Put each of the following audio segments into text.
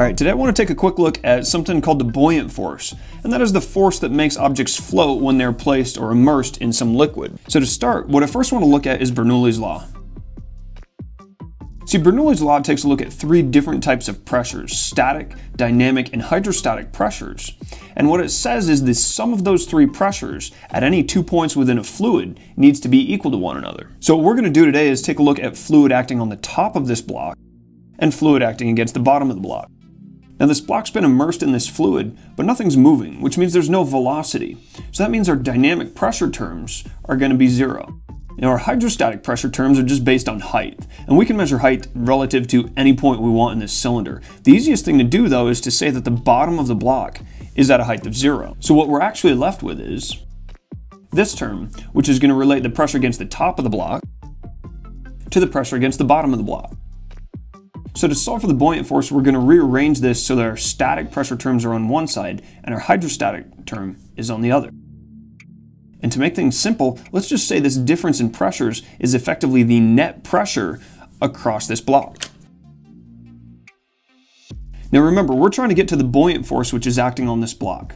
All right, today I want to take a quick look at something called the buoyant force, and that is the force that makes objects float when they're placed or immersed in some liquid. So to start, what I first want to look at is Bernoulli's law. See, Bernoulli's law takes a look at three different types of pressures, static, dynamic, and hydrostatic pressures. And what it says is the sum of those three pressures at any two points within a fluid needs to be equal to one another. So what we're going to do today is take a look at fluid acting on the top of this block and fluid acting against the bottom of the block. Now this block's been immersed in this fluid, but nothing's moving, which means there's no velocity. So that means our dynamic pressure terms are going to be zero. Now our hydrostatic pressure terms are just based on height, and we can measure height relative to any point we want in this cylinder. The easiest thing to do though is to say that the bottom of the block is at a height of zero. So what we're actually left with is this term, which is going to relate the pressure against the top of the block to the pressure against the bottom of the block. So to solve for the buoyant force, we're going to rearrange this so that our static pressure terms are on one side and our hydrostatic term is on the other. And to make things simple, let's just say this difference in pressures is effectively the net pressure across this block. Now remember, we're trying to get to the buoyant force which is acting on this block.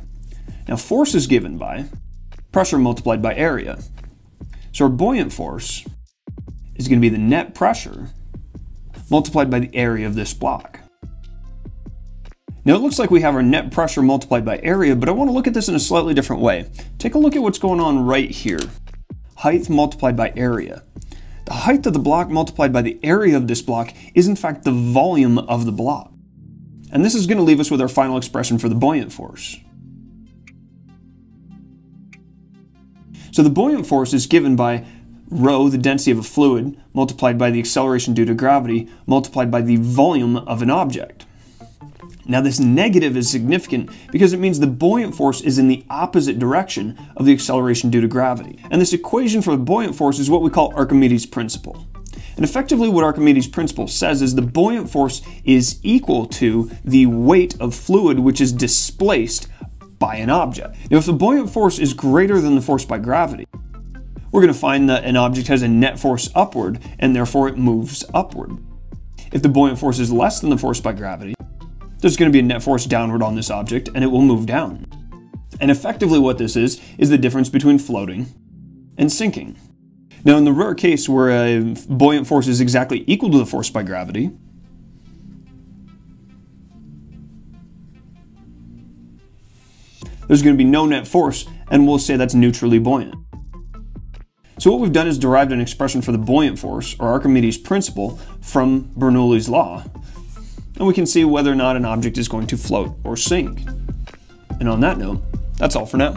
Now force is given by pressure multiplied by area. So our buoyant force is going to be the net pressure multiplied by the area of this block. Now it looks like we have our net pressure multiplied by area, but I want to look at this in a slightly different way. Take a look at what's going on right here. Height multiplied by area. The height of the block multiplied by the area of this block is in fact the volume of the block. And this is going to leave us with our final expression for the buoyant force. So the buoyant force is given by rho, the density of a fluid, multiplied by the acceleration due to gravity, multiplied by the volume of an object. Now this negative is significant because it means the buoyant force is in the opposite direction of the acceleration due to gravity. And this equation for the buoyant force is what we call Archimedes' principle. And effectively what Archimedes' principle says is the buoyant force is equal to the weight of fluid which is displaced by an object. Now if the buoyant force is greater than the force by gravity, we're going to find that an object has a net force upward and therefore it moves upward. If the buoyant force is less than the force by gravity, there's going to be a net force downward on this object and it will move down. And effectively what this is, is the difference between floating and sinking. Now in the rare case where a buoyant force is exactly equal to the force by gravity, there's going to be no net force and we'll say that's neutrally buoyant. So what we've done is derived an expression for the buoyant force, or Archimedes' principle, from Bernoulli's law. And we can see whether or not an object is going to float or sink. And on that note, that's all for now.